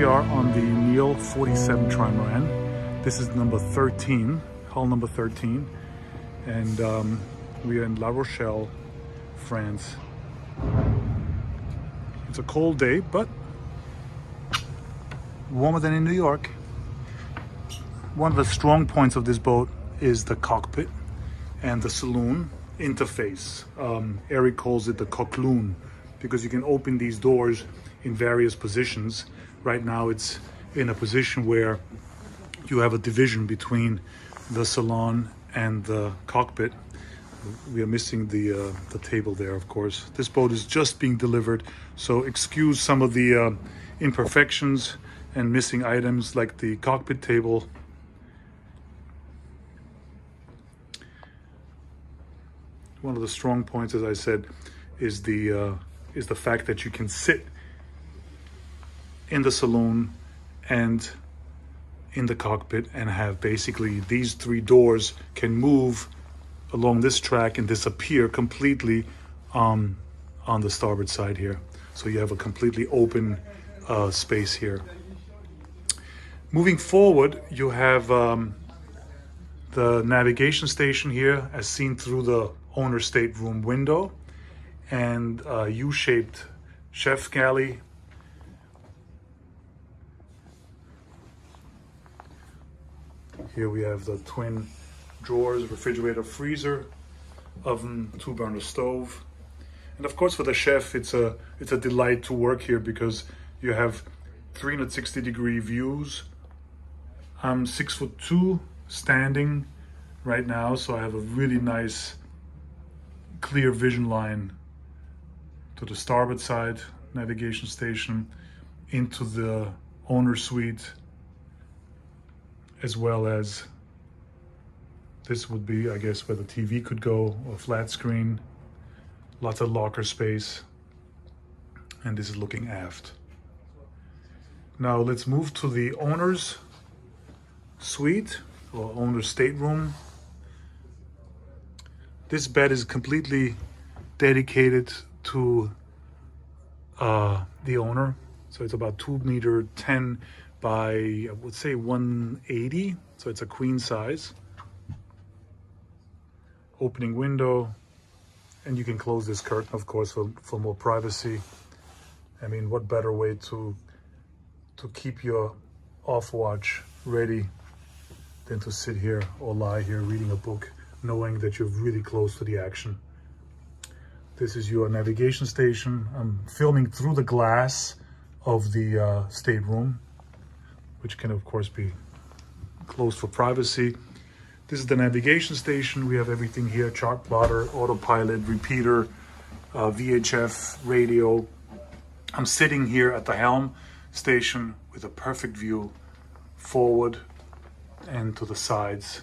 we are on the NEEL 47 Trimaran. This is number 13, hull number 13. And um, we are in La Rochelle, France. It's a cold day, but warmer than in New York. One of the strong points of this boat is the cockpit and the saloon interface. Um, Eric calls it the cockloon because you can open these doors in various positions. Right now it's in a position where you have a division between the salon and the cockpit. We are missing the uh, the table there, of course. This boat is just being delivered, so excuse some of the uh, imperfections and missing items like the cockpit table. One of the strong points, as I said, is the uh, is the fact that you can sit in the saloon and in the cockpit and have basically these three doors can move along this track and disappear completely um, on the starboard side here. So you have a completely open uh, space here. Moving forward, you have um, the navigation station here as seen through the owner stateroom window and a U-shaped chef galley Here we have the twin drawers, refrigerator, freezer, oven, two burner stove. And of course for the chef, it's a, it's a delight to work here because you have 360 degree views. I'm six foot two standing right now, so I have a really nice clear vision line to the starboard side navigation station into the owner suite as well as this would be, I guess, where the TV could go, a flat screen, lots of locker space, and this is looking aft. Now let's move to the owner's suite, or owner's stateroom. This bed is completely dedicated to uh, the owner. So it's about two meter 10 by, I would say 180. So it's a queen size. Opening window. And you can close this curtain, of course, for, for more privacy. I mean, what better way to, to keep your off watch ready than to sit here or lie here reading a book, knowing that you're really close to the action. This is your navigation station. I'm filming through the glass of the uh, stateroom which can of course be closed for privacy. This is the navigation station. We have everything here, chart plotter, autopilot, repeater, uh, VHF, radio. I'm sitting here at the helm station with a perfect view forward and to the sides.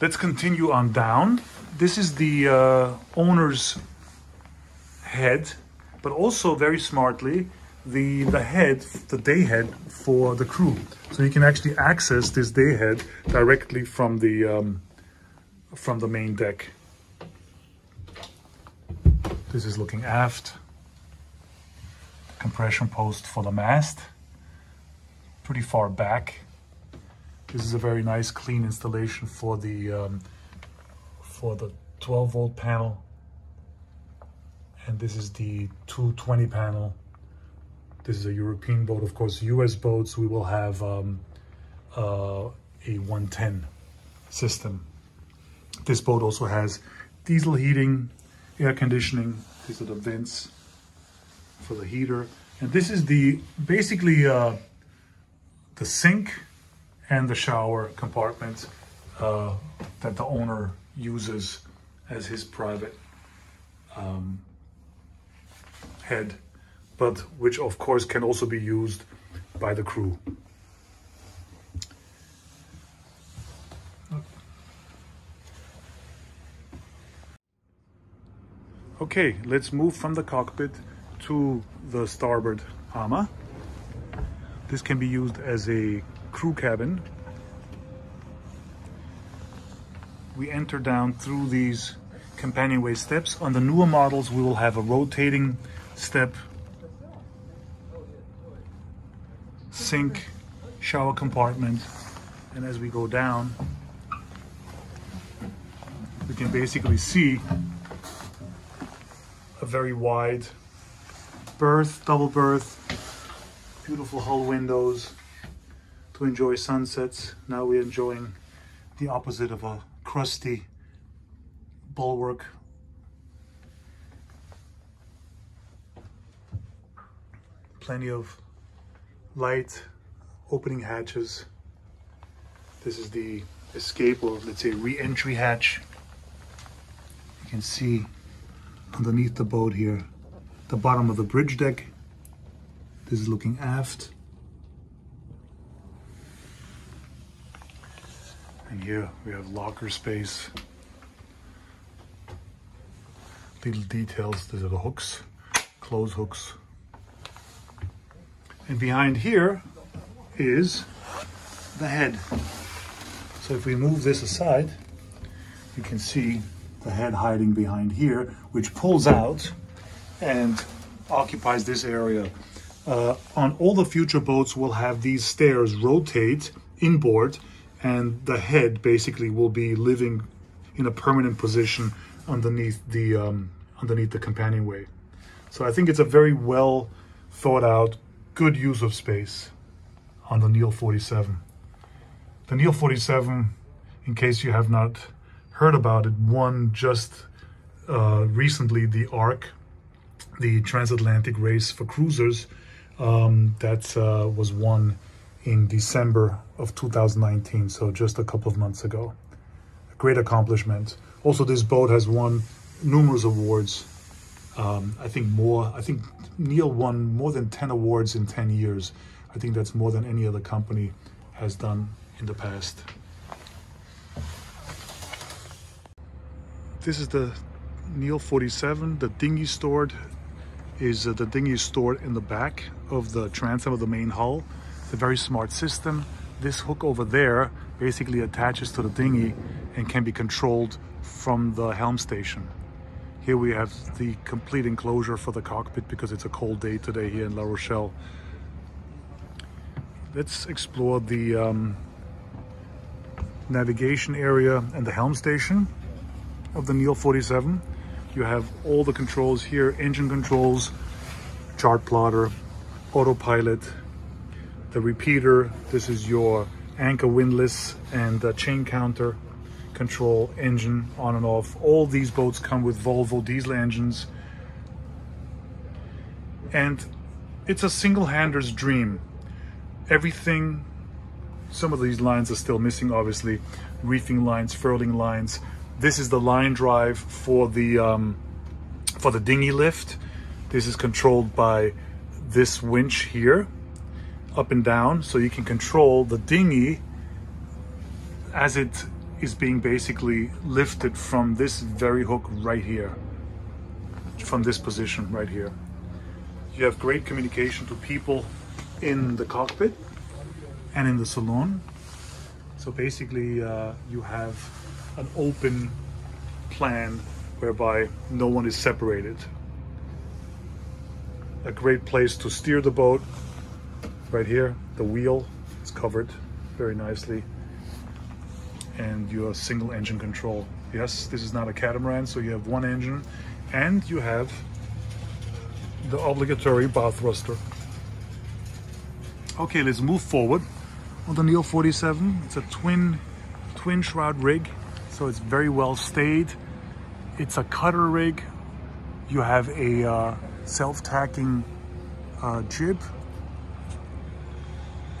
Let's continue on down. This is the uh, owner's head but also very smartly the the head, the day head for the crew. So you can actually access this day head directly from the um, from the main deck. This is looking aft. Compression post for the mast. Pretty far back. This is a very nice clean installation for the um, for the 12 volt panel and this is the 220 panel. This is a European boat. Of course, US boats, we will have um, uh, a 110 system. This boat also has diesel heating, air conditioning. These are the vents for the heater. And this is the basically uh, the sink and the shower compartment uh, that the owner uses as his private um, head, but which of course can also be used by the crew. Okay, let's move from the cockpit to the starboard ama. This can be used as a crew cabin. We enter down through these companionway steps. On the newer models, we will have a rotating step, sink, shower compartment, and as we go down, we can basically see a very wide berth, double berth, beautiful hull windows to enjoy sunsets. Now we're enjoying the opposite of a crusty bulwark. Plenty of light, opening hatches. This is the escape or let's say re-entry hatch. You can see underneath the boat here, the bottom of the bridge deck. This is looking aft. And here we have locker space. Little details, these are the hooks, close hooks. And behind here is the head. So if we move this aside, you can see the head hiding behind here, which pulls out and occupies this area. Uh, on all the future boats, we'll have these stairs rotate inboard and the head basically will be living in a permanent position underneath the um, underneath the companionway. So I think it's a very well thought out, good use of space on the NEEL 47. The NEEL 47, in case you have not heard about it, won just uh, recently the ARC, the transatlantic race for cruisers, um, that uh, was won in December of 2019, so just a couple of months ago. A great accomplishment. Also, this boat has won numerous awards. Um, I think more, I think NEEL won more than 10 awards in 10 years. I think that's more than any other company has done in the past. This is the NEEL 47. The dinghy stored is uh, the dinghy stored in the back of the transom of the main hull. It's a very smart system. This hook over there basically attaches to the dinghy and can be controlled from the helm station. Here we have the complete enclosure for the cockpit because it's a cold day today here in La Rochelle. Let's explore the um, navigation area and the helm station of the NEEL 47. You have all the controls here, engine controls, chart plotter, autopilot, the repeater. This is your anchor windlass and the chain counter control engine on and off. All these boats come with Volvo diesel engines. And it's a single-hander's dream. Everything, some of these lines are still missing, obviously. Reefing lines, furling lines. This is the line drive for the, um, for the dinghy lift. This is controlled by this winch here, up and down, so you can control the dinghy as it is being basically lifted from this very hook right here, from this position right here. You have great communication to people in the cockpit and in the saloon. So basically uh, you have an open plan whereby no one is separated. A great place to steer the boat right here. The wheel is covered very nicely and your single engine control. Yes, this is not a catamaran, so you have one engine and you have the obligatory bow thruster. Okay, let's move forward on the NEEL 47. It's a twin, twin shroud rig, so it's very well stayed. It's a cutter rig. You have a uh, self-tacking uh, jib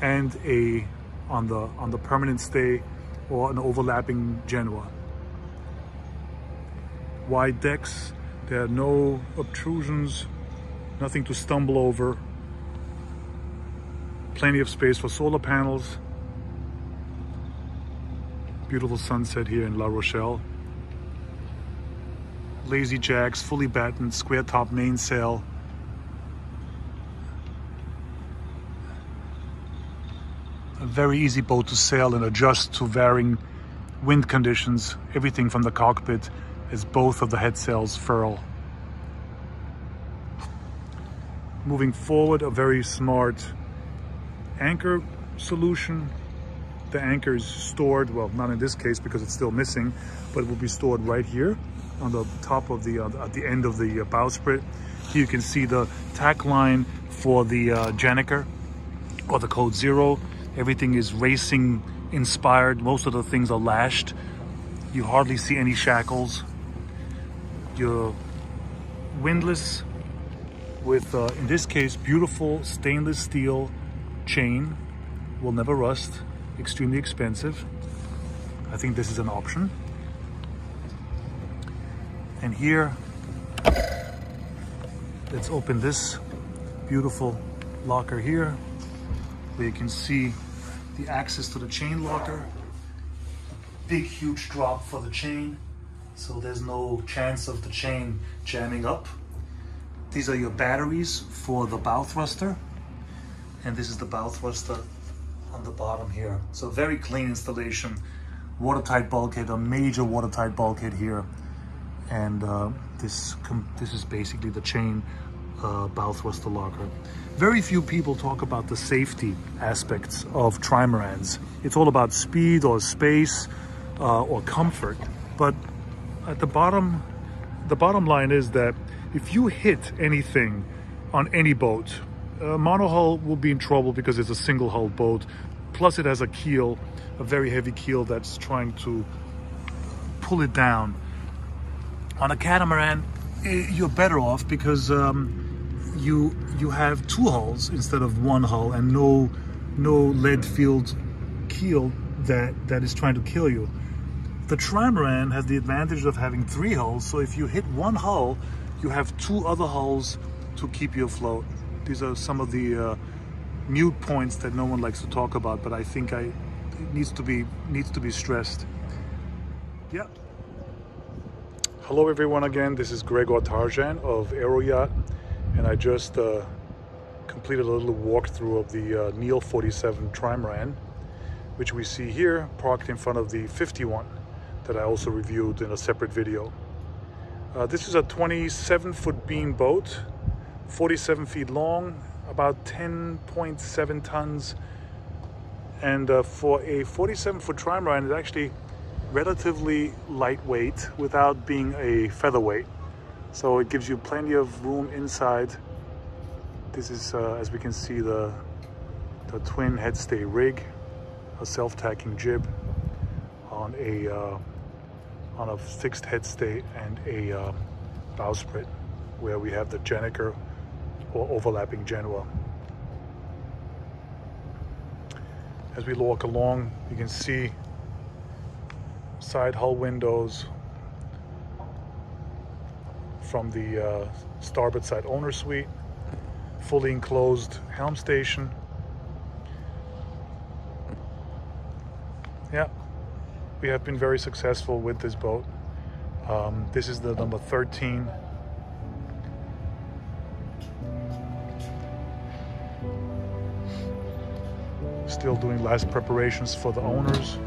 and a on the on the permanent stay or an overlapping Genoa. Wide decks, there are no obtrusions, nothing to stumble over. Plenty of space for solar panels. Beautiful sunset here in La Rochelle. Lazy jacks, fully battened, square top mainsail. Very easy boat to sail and adjust to varying wind conditions, everything from the cockpit as both of the head sails furl. Moving forward, a very smart anchor solution. The anchor is stored, well, not in this case because it's still missing, but it will be stored right here on the top of the, uh, at the end of the uh, bowsprit. Here you can see the tack line for the uh, Gennaker or the Code Zero. Everything is racing inspired. Most of the things are lashed. You hardly see any shackles. Your windlass with, uh, in this case, beautiful stainless steel chain. Will never rust. Extremely expensive. I think this is an option. And here, let's open this beautiful locker here, where you can see the access to the chain locker. Big, huge drop for the chain, so there's no chance of the chain jamming up. These are your batteries for the bow thruster, and this is the bow thruster on the bottom here. So very clean installation, watertight bulkhead, a major watertight bulkhead here and uh, this this is basically the chain uh, bow thruster locker. Very few people talk about the safety aspects of trimarans. It's all about speed or space uh, or comfort, but at the bottom, the bottom line is that if you hit anything on any boat, a monohull will be in trouble because it's a single hull boat. Plus it has a keel, a very heavy keel that's trying to pull it down on a catamaran, eh, you're better off because um, you you have two hulls instead of one hull and no no lead filled keel that that is trying to kill you. The trimaran has the advantage of having three hulls, so if you hit one hull, you have two other hulls to keep you afloat. These are some of the uh, mute points that no one likes to talk about, but I think I it needs to be needs to be stressed. Yeah. Hello everyone again, this is Gregor Tarjan of Aeroyacht and I just uh, completed a little walkthrough of the uh, NEEL 47 Trimaran which we see here parked in front of the 51 that I also reviewed in a separate video. Uh, this is a 27 foot beam boat, 47 feet long, about 10.7 tons and uh, for a 47 foot trimaran it's actually relatively lightweight without being a featherweight. So it gives you plenty of room inside. This is, uh, as we can see, the, the twin headstay rig, a self-tacking jib on a, uh, on a fixed headstay and a uh, bowsprit where we have the Gennaker or overlapping Genoa. As we walk along, you can see side hull windows from the uh, starboard side owner suite, fully enclosed helm station. Yeah, we have been very successful with this boat. Um, this is the number 13. Still doing last preparations for the owners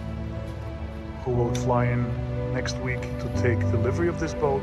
who will fly in next week to take delivery of this boat.